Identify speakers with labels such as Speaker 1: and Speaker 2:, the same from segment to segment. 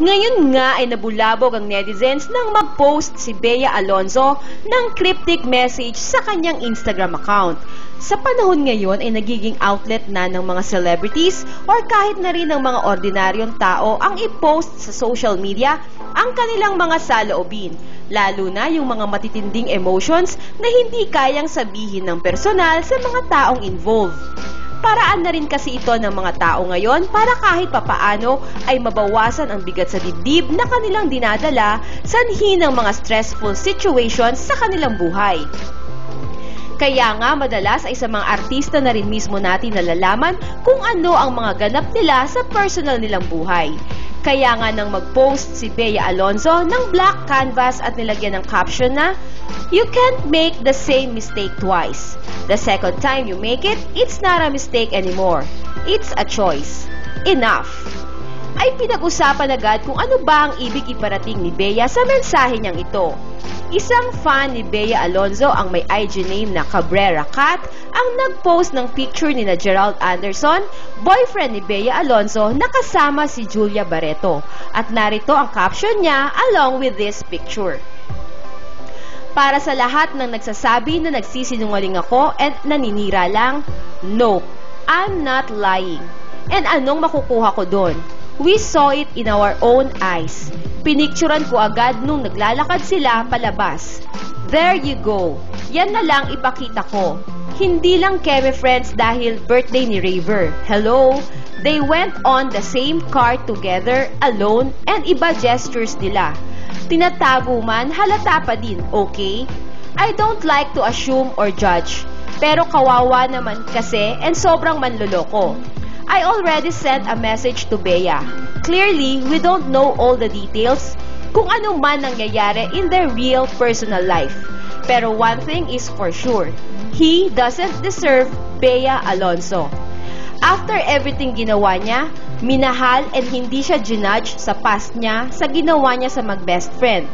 Speaker 1: Ngayon nga ay nabulabog ang netizens nang mag-post si Bea Alonzo ng cryptic message sa kanyang Instagram account. Sa panahon ngayon ay nagiging outlet na ng mga celebrities or kahit na rin ng mga ordinaryong tao ang i-post sa social media ang kanilang mga saloobin, lalo na yung mga matitinding emotions na hindi kayang sabihin ng personal sa mga taong involved. Paraan na rin kasi ito ng mga tao ngayon para kahit papaano ay mabawasan ang bigat sa dibdib na kanilang dinadala sanhi ng mga stressful situations sa kanilang buhay. Kaya nga madalas ay sa mga artista na rin mismo natin nalalaman kung ano ang mga ganap nila sa personal nilang buhay. Kaya nga nang mag-post si Bea Alonzo ng black canvas at nilagyan ng caption na You can't make the same mistake twice. The second time you make it, it's not a mistake anymore. It's a choice. Enough! Ay pinag-usapan agad kung ano ba ang ibig iparating ni Bea sa mensahe niyang ito. Isang fan ni Bea Alonzo ang may IG name na Cabrera Cat ang nag-post ng picture ni na Gerald Anderson, boyfriend ni Bea Alonzo na kasama si Julia Barreto. At narito ang caption niya along with this picture. Para sa lahat ng nagsasabi na nagsisinungaling ako at naninira lang, no, I'm not lying. And anong makukuha ko doon? We saw it in our own eyes. Pinikturan ko agad nung naglalakad sila palabas. There you go. Yan na lang ipakita ko. Hindi lang keme friends dahil birthday ni Raver. Hello? They went on the same car together, alone, and iba gestures nila. Tinatago man, halata pa din, okay? I don't like to assume or judge. Pero kawawa naman kasi and sobrang manloloko. I already sent a message to Bea. Clearly, we don't know all the details kung ano man nangyayari in their real personal life. Pero one thing is for sure, he doesn't deserve Bea Alonso. After everything ginawa niya, minahal and hindi siya ginudge sa past niya sa ginawa niya sa mag-best friend,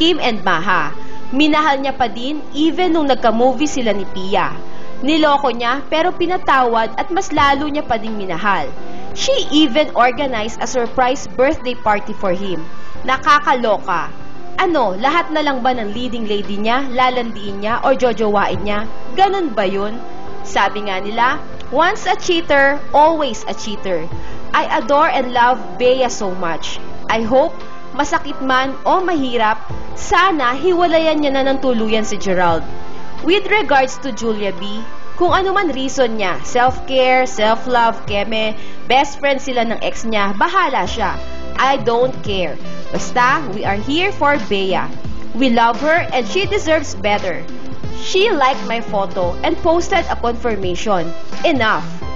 Speaker 1: Kim and Maha. Minahal niya pa din even nung nagka-movie sila ni Pia. Niloko niya pero pinatawad at mas lalo niya pa ding minahal. She even organized a surprise birthday party for him. Nakakaloka. Ano, lahat na lang ba ng leading lady niya, lalandiin niya, or jojowain niya? Ganun ba yun? Sabi nga nila, Once a cheater, always a cheater. I adore and love Bea so much. I hope, masakit man o mahirap, sana hiwalayan niya na ng tuluyan si Gerald. With regards to Julia B, kung ano man reason niya, self-care, self-love, keme, best friend sila ng ex niya, bahala siya. I don't care. Basta, we are here for Bea. We love her and she deserves better. She liked my photo and posted a confirmation. Enough!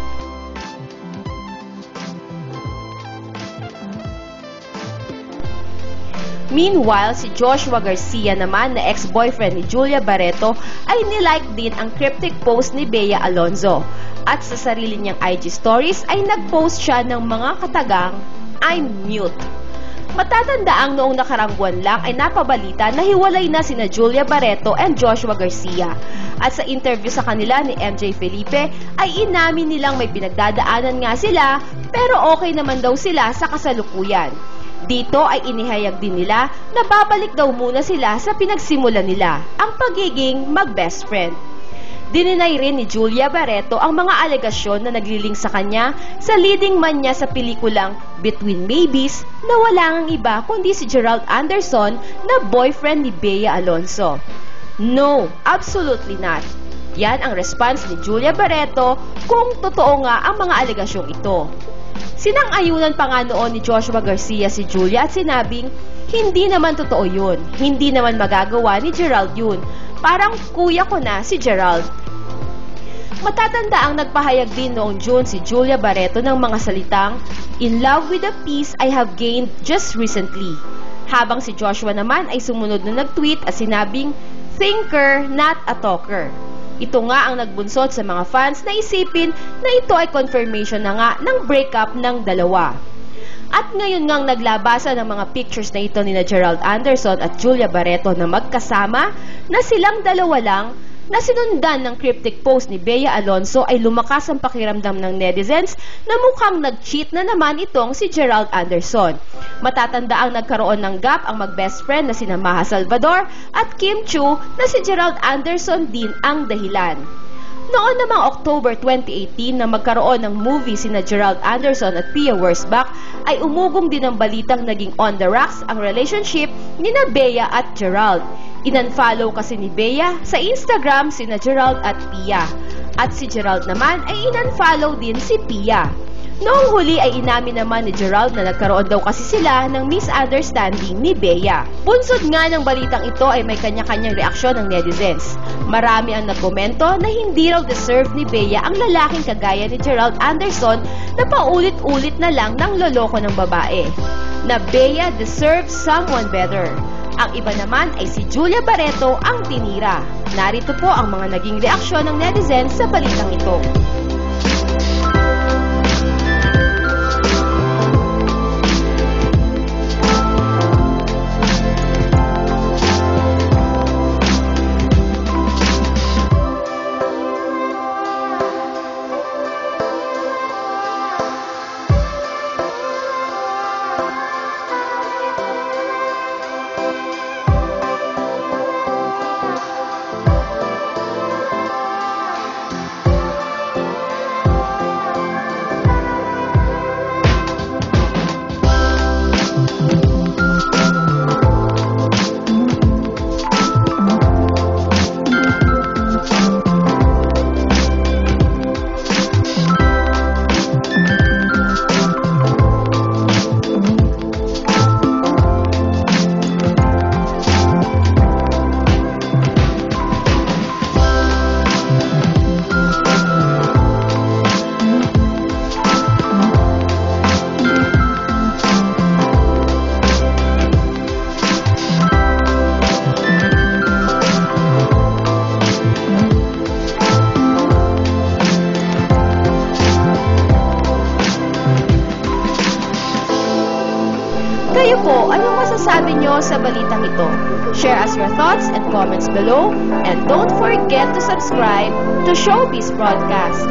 Speaker 1: Meanwhile, si Joshua Garcia naman na ex-boyfriend ni Julia Barreto ay nilike din ang cryptic post ni Bea Alonzo. At sa sarili niyang IG stories ay nag-post siya ng mga katagang, I'm mute. Matatanda ang noong nakarang buwan lang ay napabalita na hiwalay na sina Julia Barreto and Joshua Garcia. At sa interview sa kanila ni MJ Felipe ay inamin nilang may pinagdadaanan nga sila pero okay naman daw sila sa kasalukuyan. Dito ay inihayag din nila na babalik daw muna sila sa pinagsimulan nila, ang pagiging mag-best friend. Dininay rin ni Julia Barreto ang mga alegasyon na nagliling sa kanya sa leading man niya sa pelikulang Between Maybes na wala ngang iba kundi si Gerald Anderson na boyfriend ni Bea Alonso. No, absolutely not. Yan ang response ni Julia Barreto kung totoo nga ang mga alegasyong ito. Sinang-ayunan pa nga noon ni Joshua Garcia si Julia at sinabing, hindi naman totoo yun. Hindi naman magagawa ni Gerald yun. Parang kuya ko na si Gerald. Matatanda ang nagpahayag din noong June si Julia Barreto ng mga salitang, In love with the peace I have gained just recently. Habang si Joshua naman ay sumunod na nag-tweet at sinabing, Thinker, not a talker. Ito nga ang nagbunsod sa mga fans na isipin na ito ay confirmation na nga ng breakup ng dalawa. At ngayon ngang naglabasa ng mga pictures na ito ni na Gerald Anderson at Julia Barreto na magkasama na silang dalawa lang na sinundan ng cryptic post ni Bea Alonso ay lumakas ang pakiramdam ng netizens na mukhang nag-cheat na naman itong si Gerald Anderson. Matatanda ang nagkaroon ng gap ang mag-best friend na sina Maha Salvador at Kim Chu na si Gerald Anderson din ang dahilan. Noon namang October 2018 na magkaroon ng movie sina Gerald Anderson at Pia Wurzbach ay umugong din ang balitang naging on the rocks ang relationship ni Bea at Gerald. Inunfollow kasi ni Bea sa Instagram sina Gerald at Pia. At si Gerald naman ay inunfollow din si Pia. Noong huli ay inamin naman ni Gerald na nagkaroon daw kasi sila ng misunderstanding ni Bea. Bunsod nga ng balitang ito ay may kanya-kanyang reaksyon ng netizens. Marami ang nagkomento na hindi raw deserve ni Bea ang lalaking kagaya ni Gerald Anderson na paulit-ulit na lang ng loloko ng babae. Na Bea deserves someone better. Ang iba naman ay si Julia Barreto ang tinira. Narito po ang mga naging reaksyon ng netizens sa balitang ito. Nyo sa balitang ito? Share us your thoughts and comments below and don't forget to subscribe to Showbiz Broadcast.